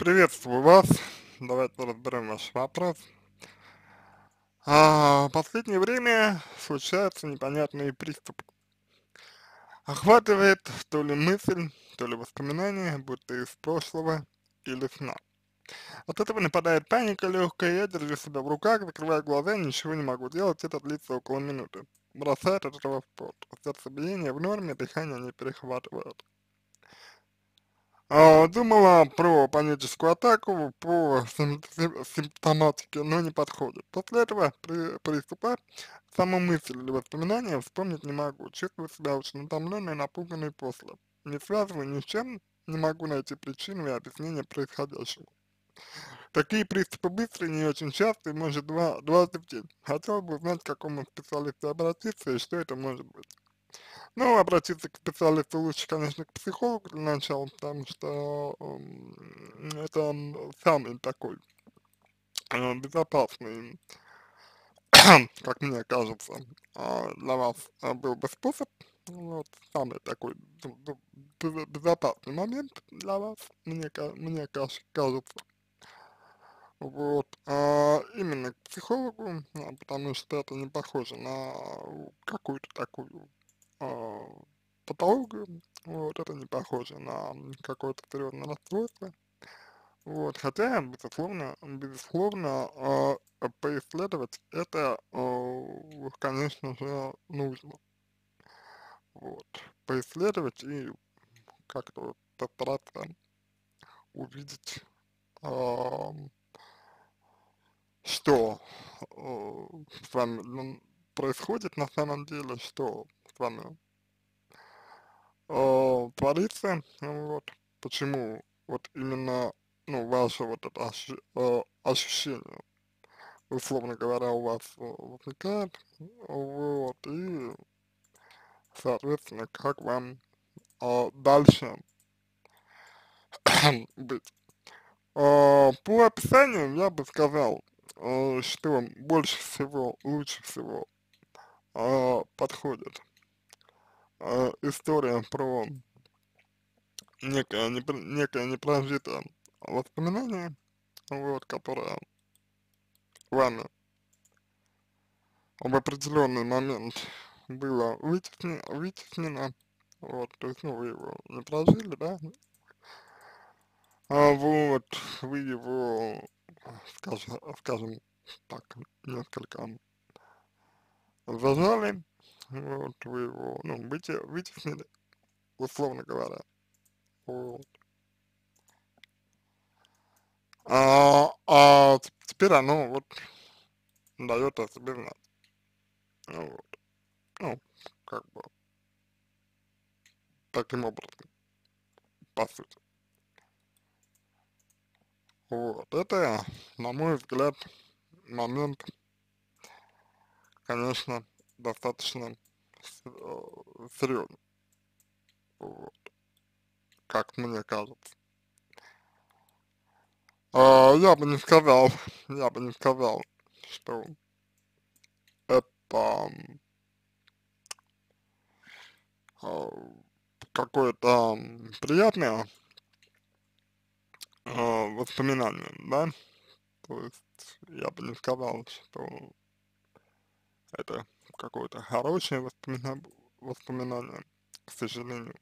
Приветствую вас. Давайте разберем ваш вопрос. А, в последнее время случаются непонятные приступы. Охватывает то ли мысль, то ли воспоминание, будто из прошлого или сна. От этого нападает паника легкая, я держу себя в руках, закрываю глаза, ничего не могу делать, это длится около минуты. Бросает от этого в пот. Сердцебиение в норме, дыхание не перехватывает. А, думала про паническую атаку по сим симптоматике, но не подходит. После этого при приступа саму мысль или воспоминания вспомнить не могу. Чувствую себя очень утомленной, напуганной после. Не связываю ни с чем, не могу найти причину и объяснение происходящего. Такие приступы быстрые, не очень частые, может два, дважды в день. Хотел бы узнать, к какому специалисту обратиться и что это может быть. Ну, обратиться к специалисту лучше, конечно, к психологу для начала, потому что э, это самый такой э, безопасный, как мне кажется, э, для вас э, был бы способ, вот, самый такой безопасный момент для вас, мне, мне кажется. Вот, а именно к психологу, а, потому что это не похоже на какую-то такую а, патологию, вот, это не похоже на какое-то серьезное расстройство, вот, хотя, безусловно, безусловно, э, поисследовать это, э, конечно же, нужно, вот, поисследовать и как-то постараться увидеть, э, что э, с вами происходит на самом деле, что вами э, творится, вот, почему вот именно, ну, ваше вот это ощу, э, ощущение, условно говоря, у вас э, возникает, вот, и, соответственно, как вам э, дальше быть. Э, по описанию я бы сказал, э, что больше всего, лучше всего э, подходит э, история про некое, не, некое непрожитое воспоминание, вот, которое вами в определенный момент было вытеснено, вытеснено. Вот, то есть, ну, вы его не прожили, да, а вот, вы его, скажем, скажем так, несколько зажали, вот, вы его, ну, выте, вытеснили, условно говоря, вот. А, а теперь оно вот дает о себе знать, ну, вот, ну, как бы, таким образом, по сути. Вот, это, на мой взгляд, момент, конечно, достаточно серьезный, вот, как мне кажется. А, я бы не сказал, я бы не сказал, что это а, какое-то приятное э, воспоминания, да, то есть я бы не сказал, что это какое-то хорошее воспомина воспоминание, к сожалению.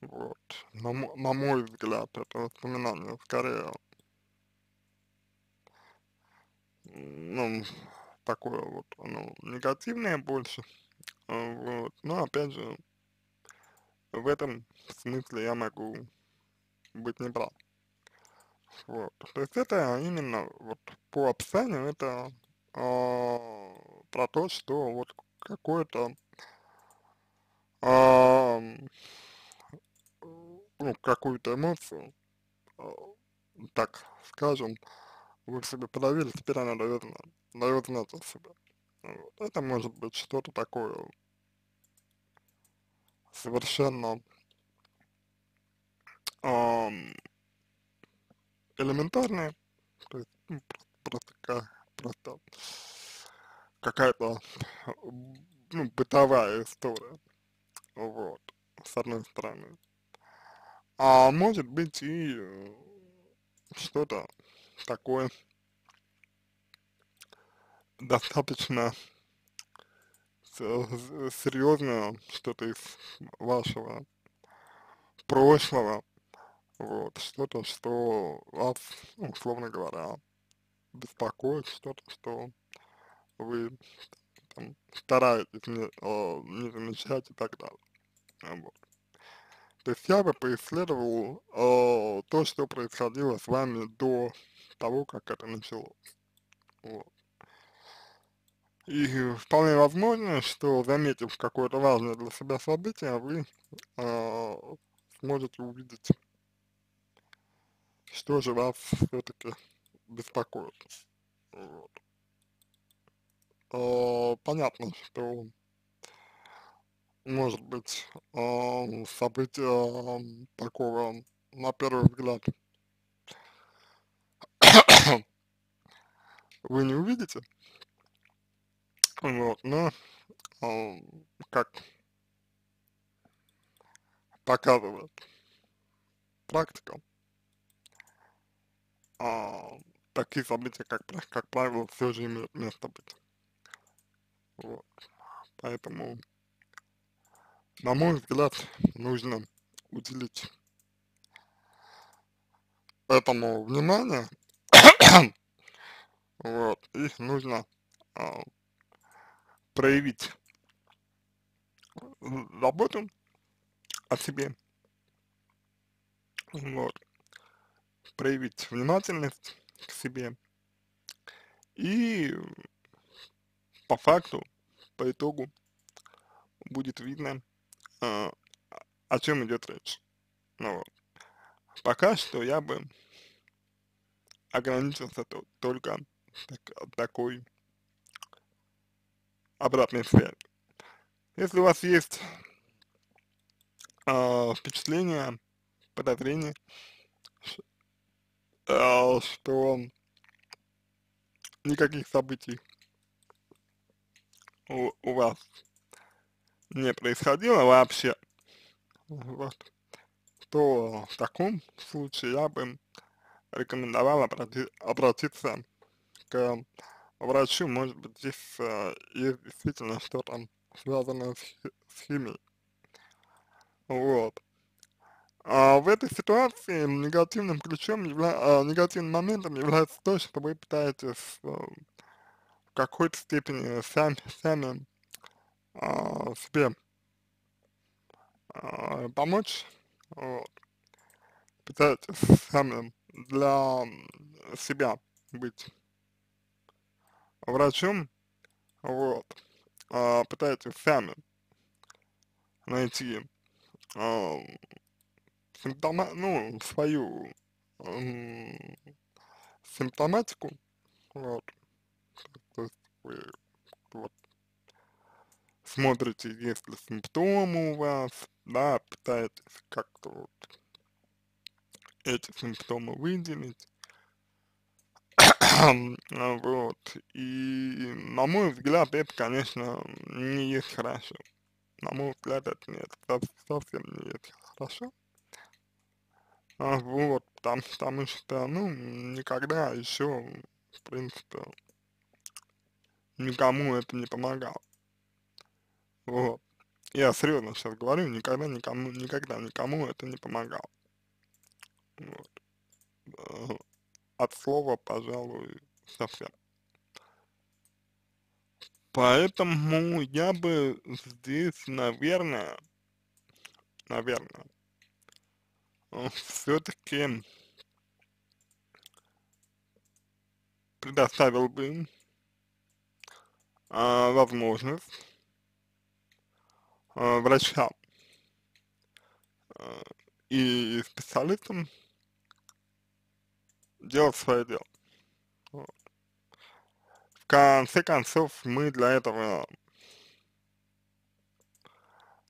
Вот. На, на мой взгляд, это воспоминание скорее, ну, такое вот, оно негативное больше, вот, но опять же, в этом смысле я могу быть неправ. Вот. То есть это именно вот по описанию это э, про то, что вот какое-то э, ну, какую-то эмоцию, э, так скажем, вы в себе подавили, теперь она дает, дает знать о себе. Вот. Это может быть что-то такое совершенно эм, элементарные, то есть ну, просто, просто, просто какая-то ну, бытовая история, вот, с одной стороны. А может быть и что-то такое достаточно серьезное, что-то из вашего прошлого, вот, что-то, что вас, ну, условно говоря, беспокоит, что-то, что вы там, стараетесь не, э, не замечать и так далее. Вот. То есть я бы поисследовал э, то, что происходило с вами до того, как это началось. Вот. И вполне возможно, что заметив какое-то важное для себя событие, вы э, сможете увидеть, что же вас все-таки беспокоит. Вот. Э, понятно, что может быть э, событие такого, на первый взгляд, вы не увидите, вот, но э, как показывает практика, э, такие события, как, как правило, все же имеют место быть. Вот. Поэтому, на мой взгляд, нужно уделить этому внимание, вот, и нужно а, проявить заботу о себе, вот, проявить внимательность к себе. И по факту, по итогу будет видно, э, о чем идет речь. Ну, вот. Пока что я бы ограничился то, только так, такой обратной связи. Если у вас есть э, впечатление, подозрение, э, что никаких событий у, у вас не происходило вообще, вот, то в таком случае я бы рекомендовал обрати, обратиться к врачу, может быть, здесь э, есть действительно что-то связанное с, с химией. Вот. А в этой ситуации негативным ключом, явля... а, негативным моментом является то, что вы пытаетесь э, какой-то степени сами, сами а, себе а, помочь, вот, пытаетесь сами для себя быть врачом, вот, а, пытаетесь сами найти а, симптома, ну, свою симптоматику, вот, вы вот смотрите, есть ли симптомы у вас, да, пытаетесь как-то вот эти симптомы выделить, вот, и на мой взгляд это, конечно, не есть хорошо, на мой взгляд это нет, совсем не есть хорошо, а, вот, потому, потому что, ну, никогда еще, в принципе, никому это не помогало. Вот. Я серьезно сейчас говорю, никогда никому, никогда никому это не помогало. Вот. Э, от слова, пожалуй, совсем. Поэтому я бы здесь, наверное, наверное, все-таки предоставил бы а, возможность а, врачам а, и специалистам делать свое дело. В конце концов, мы для этого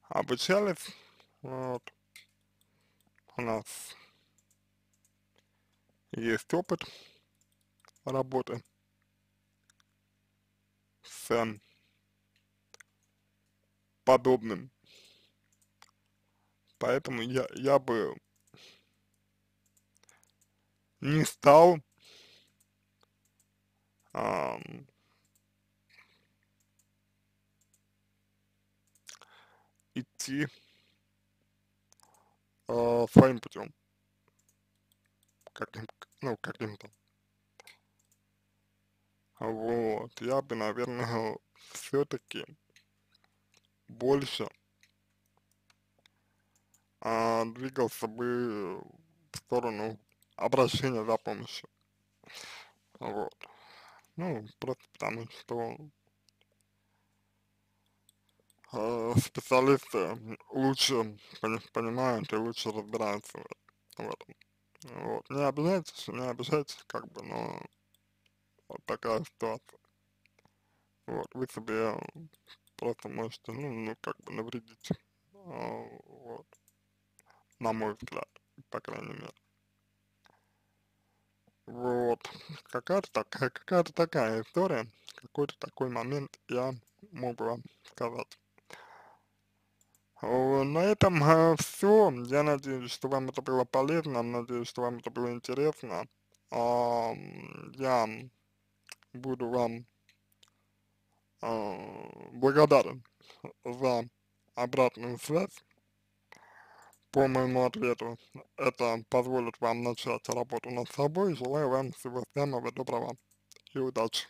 обучались, вот, у нас есть опыт работы с подобным. Поэтому я, я бы не стал ам, идти а, своим путем, каким, ну, каким-то. Вот, я бы, наверное, все-таки больше а, двигался бы в сторону обращения за помощью. Вот. Ну, просто потому что э, специалисты лучше пони понимают и лучше разбираются в, этом. Вот. Не обижайтесь, не обижайтесь, как бы, но вот такая ситуация. Вот, вы себе просто можете, ну, ну как бы навредить, а, вот, на мой взгляд, по крайней мере. Вот, какая-то такая, какая-то такая история, какой-то такой момент я мог бы вам сказать. На этом э, все. Я надеюсь, что вам это было полезно, надеюсь, что вам это было интересно. А, Я буду вам а, благодарен за обратную связь по моему ответу. Это позволит вам начать работу над собой. Желаю вам всего самого доброго и удачи.